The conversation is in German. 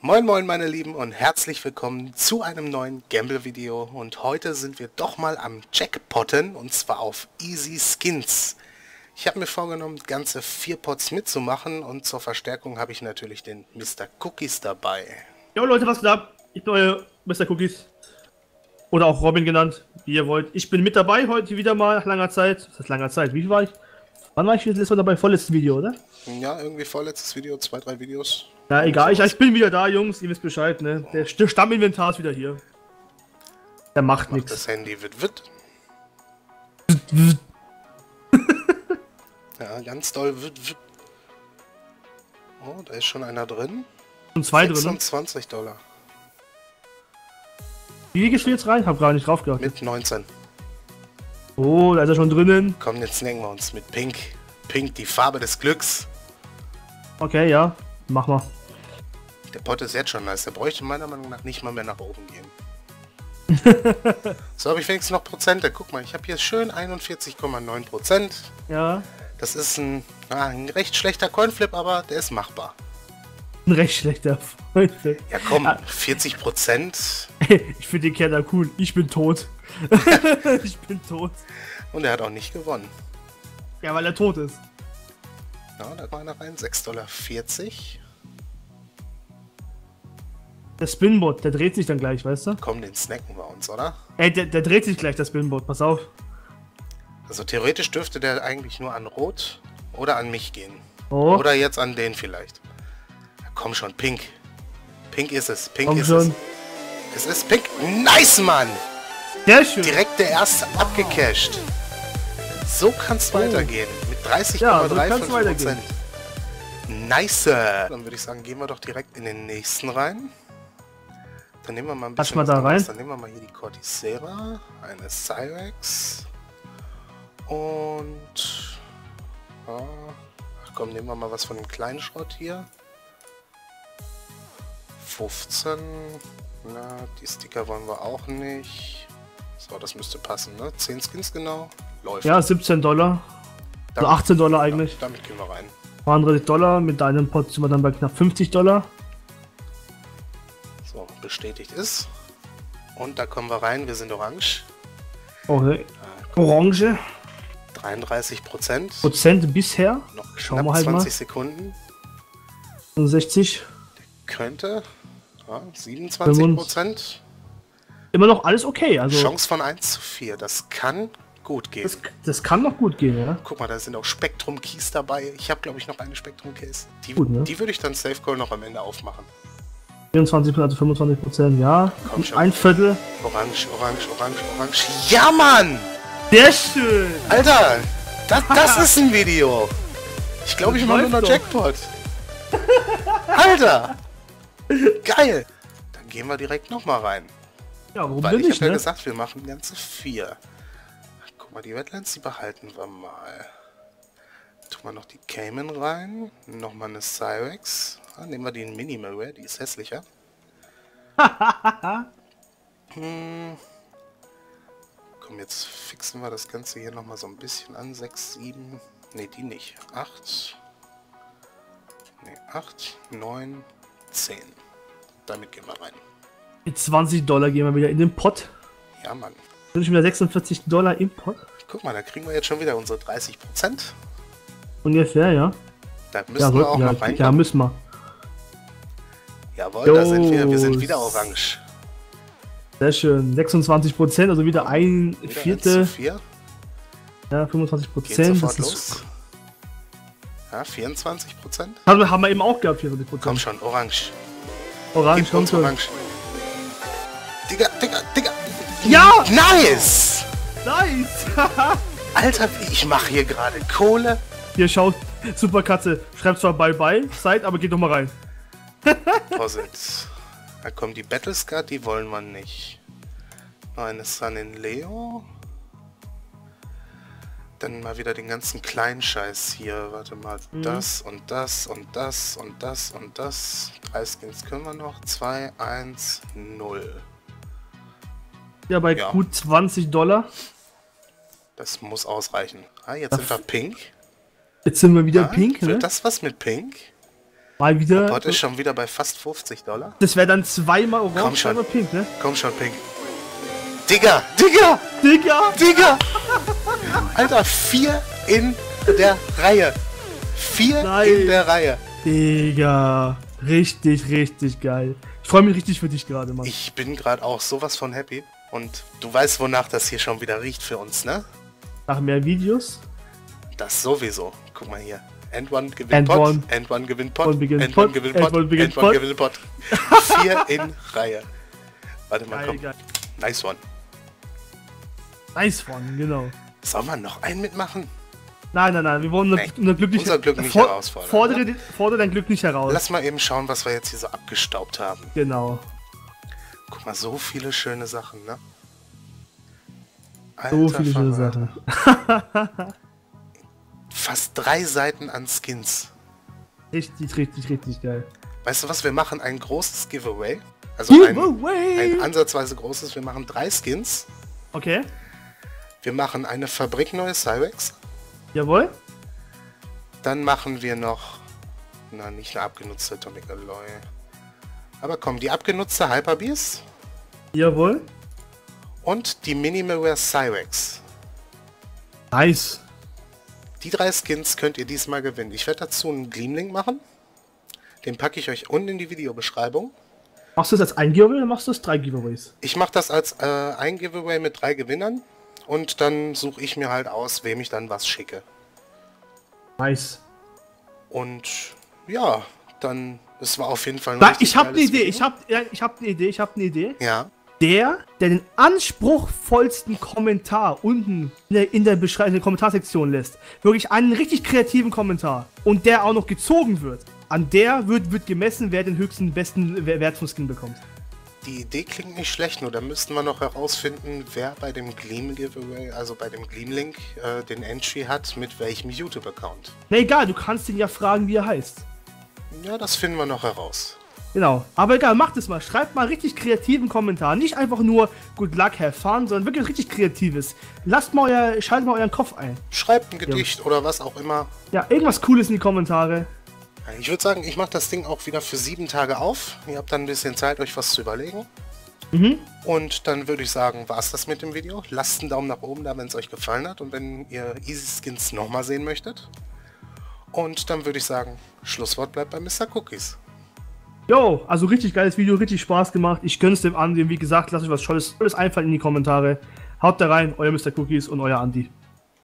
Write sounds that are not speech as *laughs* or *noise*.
Moin moin meine Lieben und herzlich willkommen zu einem neuen Gamble-Video und heute sind wir doch mal am Jackpotten und zwar auf Easy Skins. Ich habe mir vorgenommen, ganze vier Pots mitzumachen und zur Verstärkung habe ich natürlich den Mr. Cookies dabei. Jo Leute, was geht ab? Ich bin euer Mr. Cookies. Oder auch Robin genannt, wie ihr wollt. Ich bin mit dabei heute wieder mal nach langer Zeit. Was heißt langer Zeit? Wie viel war ich? Wann war ich letztes Mal dabei? Vorletztes Video, oder? Ja, irgendwie vorletztes Video, zwei, drei Videos. Ja, egal. Ich, ich bin wieder da, Jungs. Ihr wisst Bescheid, ne? Der, Stamminventar ist wieder hier. Der macht Macht nichts. das Handy wird wird. *laughs* Ja, ganz doll wird wird. Oh, da ist schon einer drin. Und zwei drin. 26 Dollar. Wie gehst du jetzt rein? Hab gar nicht drauf geachtet. Mit 19. Oh, da ist er schon drinnen. Komm, jetzt snacken wir uns mit Pink. Pink, die Farbe des Glücks. Okay, ja. Mach mal. Der Pot ist jetzt schon nice. Der bräuchte meiner Meinung nach nicht mal mehr nach oben gehen. *laughs* so habe ich wenigstens noch Prozente. Guck mal, ich habe hier schön 41,9 Prozent. Ja. Das ist ein, ah, ein recht schlechter Coinflip, aber der ist machbar. Ein recht schlechter Freund. Ja komm, Ah. 40 Prozent. *laughs* Ich finde den Kerl cool. Ich bin tot. *laughs* ich bin tot. Und er hat auch nicht gewonnen. Ja, weil er tot ist. Ja, da war einer rein. 6,40 Dollar. Der Spinbot, der dreht sich dann gleich, weißt du? Komm, den snacken wir uns, oder? Ey, der, der dreht sich gleich, der Spinbot. Pass auf. Also theoretisch dürfte der eigentlich nur an Rot oder an mich gehen. Oh, Oder jetzt an den vielleicht. Komm schon, Pink. Pink ist es. Pink komm ist schon. es. Es ist Pink. Nice, Mann! Sehr schön. Direkt der erste abgecasht. So kann's weitergehen. Mit Oh. Ja, so 30,35. Nice. Dann würde ich sagen, gehen wir doch direkt in den nächsten rein. Dann nehmen wir mal ein bisschen mal da rein. Dann nehmen wir mal hier die Corticera, eine Cyrex und ja, ach komm, nehmen wir mal was von dem kleinen Schrott hier. 15. Na, die Sticker wollen wir auch nicht. So, das müsste passen, ne? 10 Skins genau. Läuft. Ja, 17 Dollar. Also 18 Dollar eigentlich. Ja, damit gehen wir rein. 32 Dollar. Mit deinem Pot sind wir dann bei knapp 50 Dollar. So, bestätigt ist. Und da kommen wir rein. Wir sind orange. Okay. Orange. 33 Prozent. Prozent bisher. Noch Schauen knapp wir halt 20 mal. Sekunden. 60. Könnte. Ja, 27 Prozent. Immer noch alles okay. Also Chance von 1 zu 4. Das kann gut gehen. das, das kann noch gut gehen, ja. Guck mal, da sind auch Spektrum Keys dabei. Ich habe, glaube ich, noch eine Spektrum Case. Die, Gut, ne? die würde ich dann Safe Call noch am Ende aufmachen. 24 also 25 Prozent, ja. Komm schon. Ein Viertel. Orange, orange, orange, orange. Ja, Mann! Sehr schön. Alter! Das, das *laughs* ist ein Video! Ich glaube, ich mache nur noch Jackpot. Alter! Geil! Dann gehen wir direkt nochmal rein. Ja, warum Weil denn ich nicht, habe ja ne? gesagt, wir machen ganze vier. Guck mal, die Wetlands, die behalten wir mal. Tun wir noch die Cayman rein. Nochmal eine Cyrex. Ah, nehmen wir die in Minimalware, die ist hässlicher. *laughs* hm. Komm, jetzt fixen wir das Ganze hier nochmal so ein bisschen an. 6, 7. Ne, die nicht. 8. Ne, 8, 9, 10. Damit gehen wir rein. Mit 20 Dollar gehen wir wieder in den Pot. Ja, Mann. Sind schon wieder 46 Dollar im Pot? Guck mal, da kriegen wir jetzt schon wieder unsere 30%. Ungefähr, ja. Da müssen Ja, wir auch ja, noch ja, reinkommen. müssen wir. Jawohl, da sind wir. Wir sind wieder orange. Sehr schön. 26 Prozent, also wieder ein Wieder Viertel. 1 zu 4. Ja, 25 Geht Prozent. Das los. Ist, Ja, 24 Prozent. haben, wir, haben wir eben auch gehabt, 24 Komm Prozent. schon, orange. Orange, Gib komm uns schon. orange. Digga, Digga, Digga. Ja! Nice! Nice! *laughs* Alter, ich mache hier gerade Kohle. Hier, schaut. Super Katze. Schreibt zwar Bye-Bye, Zeit, aber geht doch mal rein. *laughs* Vorsicht. Da kommen die Battlescar, die wollen wir nicht. Noch eine Sun in Leo. Dann mal wieder den ganzen kleinen Scheiß hier. Warte mal, das und das und das und das und das. Drei Skins können wir noch. 2, 1, 0. Ja, bei Ja. gut 20 Dollar. Das muss ausreichen. Ah, jetzt sind wir pink. Jetzt sind wir wieder Ah, pink, ne? Das was mit pink? Mal wieder. Bot ist schon wieder bei fast 50 Dollar. Das wäre dann zweimal orange, Komm schon. pink, ne? Komm schon, pink. Digga, Digga, Digga! Digga! Alter, vier in der Reihe. Vier Nein. in der Reihe. Digga! Richtig, richtig geil. Ich freue mich richtig für dich gerade, Mann. Ich bin gerade auch sowas von happy. Und du weißt, wonach das hier schon wieder riecht für uns, ne? Nach mehr Videos. Das sowieso. Guck mal hier. End one gewinnt End Pot. one. End one gewinnt Pot. One End one Pot. gewinnt End Pot. one begins End one gewinnt Pot. *laughs* Vier in Reihe. Warte mal, Geil, komm. geil. Nice one. Nice one, genau. Soll man noch einen mitmachen? Nein, nein, nein, wir wollen nur, Nee, nur glücklich unser Glück nicht for- herausfordern, Fordere, die- fordere dein Glück nicht heraus. Lass mal eben schauen, was wir jetzt hier so abgestaubt haben. genau. Guck mal, so viele schöne Sachen, ne? So Alter viele schöne. Sachen. *laughs* Fast drei Seiten an Skins. Richtig, richtig, richtig geil. Weißt du was, wir machen ein großes Giveaway. Also ein, Giveaway! ein ansatzweise großes. Wir machen drei Skins. Okay, Wir machen eine fabrikneue Cyrex. jawohl. Dann machen wir noch... Na, nicht eine abgenutzte Atomic Alloy. Aber komm, die abgenutzte Hyperbeast Jawohl. und die Minimalware Cyrex. Nice. Die drei Skins könnt ihr diesmal gewinnen. Ich werde dazu einen Gleamlink machen. Den packe ich euch unten in die Videobeschreibung. Machst du das als ein Giveaway oder machst du das drei Giveaways? Ich mache das als äh, ein Giveaway mit drei Gewinnern. Und dann suche ich mir halt aus, wem ich dann was schicke. Nice. Und ja, dann, es war auf jeden Fall ein Da, ich habe eine Idee, Video. ich habe ja, ich hab eine Idee, ich habe eine Idee. Ja, Der, der den anspruchsvollsten Kommentar unten in der, in der, Beschrei- in der Kommentarsektion lässt, wirklich einen richtig kreativen Kommentar und der auch noch gezogen wird, an der wird, wird gemessen, wer den höchsten, besten Wer- Wert vom Skin bekommt. Die Idee klingt nicht schlecht, nur da müssten wir noch herausfinden, wer bei dem Gleam Giveaway, also bei dem Gleam Link, äh, den Entry hat, mit welchem YouTube-Account. Na egal, du kannst ihn ja fragen, wie er heißt. Ja, das finden wir noch heraus. Genau. Aber egal, macht es mal. Schreibt mal richtig kreativen Kommentar. Nicht einfach nur Good Luck, have fun, sondern wirklich richtig kreatives. Lasst mal euer, schaltet mal euren Kopf ein. Schreibt ein Gedicht oder was auch immer. Ja, irgendwas Cooles in die Kommentare. Ich würde sagen, ich mache das Ding auch wieder für sieben Tage auf. Ihr habt dann ein bisschen Zeit, euch was zu überlegen. Und dann würde ich sagen, war es das mit dem Video. Lasst einen Daumen nach oben da, wenn es euch gefallen hat und wenn ihr Easy Skins nochmal sehen möchtet. Und dann würde ich sagen, Schlusswort bleibt bei Mr. Cookies. Jo, also richtig geiles Video, richtig Spaß gemacht. Ich gönn's dem Andi. Wie gesagt, lasst euch was Tolles, Tolles einfallen in die Kommentare. Haut da rein, euer Mr. Cookies und euer Andi.